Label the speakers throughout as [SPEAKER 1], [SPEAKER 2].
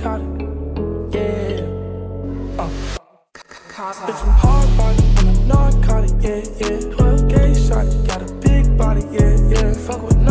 [SPEAKER 1] caught it. Yeah. Uh. It's from hard body, I'm a narcotic, yeah, yeah. 12 gauge shot, got a big body, yeah, yeah. Fuck with no.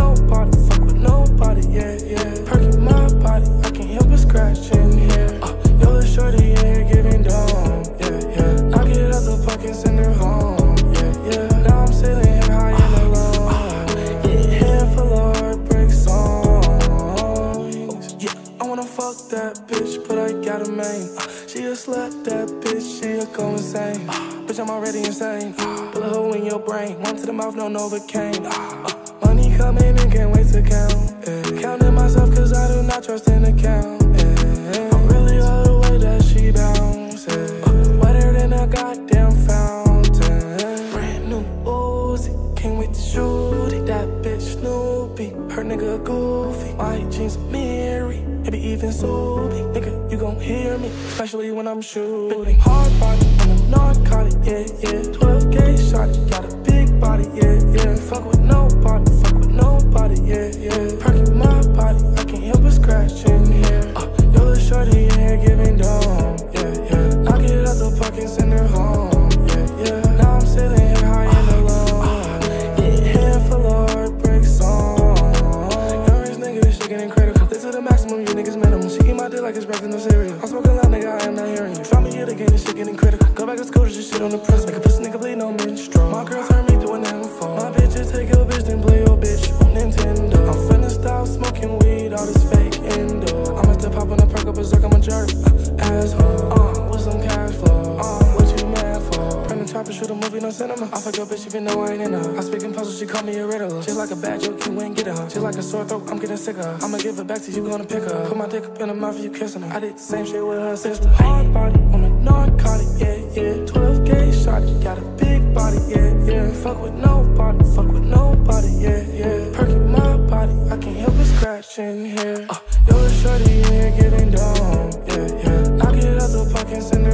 [SPEAKER 1] Fuck that bitch, but I got a main. Uh, she a slut, that bitch, she a go insane. Uh, bitch, I'm already insane. Uh, pull a hole in your brain, one to the mouth, no Novocaine. Uh, money coming in, can't wait to count. Yeah. Counting myself, cause I do not trust in account. Yeah. I'm really all the way that she bounces. Uh, wetter than a goddamn fountain. Brand new Uzi, can't wait to shoot it. That bitch Snoopy, her nigga goofy. White jeans, Mary, even Soupy. Nigga, you gon' hear me, especially when I'm shooting. Hard body, I'm a narcotic, yeah, yeah. 12 gauge shot, got a big body, yeah, yeah. Fuck with nobody, fuck with nobody, yeah, yeah. Perking my body, I can't help but scratch in here. Uh, yo, little shorty in here giving dome, yeah, yeah. Knock it out the park and send her home, yeah, yeah. Now I'm sitting here high and alone. Full of heartbreak songs. Young rich nigga, this shit getting critical. This to the maximum, like it's breakfast no cereal. I'm smoking loud, nigga, I am not hearing you. Try me yet again, this shit getting critical. Go back to school, just shit on the press. Make a pussy nigga bleed, no menstrual. My girl turned me to an info. My bitches take your bitch, then play your bitch on Nintendo. I'm finna stop smoking weed, all this fake indo. I'ma step pop on a perk up a zerk, I'm a jerk. Uh, asshole. Uh, with some cash flow be no cinema. I fuck your bitch, even though I ain't in her. I speak in puzzles, she call me a riddle. Just like a bad joke, you ain't get her. Just like a sore throat, I'm getting sick of. I'ma give it back to you, gonna pick her. Put my dick up in her mouth, you kissing her. I did the same shit with her sister. Hard body, woman, narcotic, yeah, yeah. 12 gauge shot, got a big body, yeah, yeah. Fuck with nobody, fuck with nobody, yeah, yeah. Perking my body, I can't help but scratch in here. Uh, a shorty, yeah, getting down, yeah, yeah. I get out the fucking and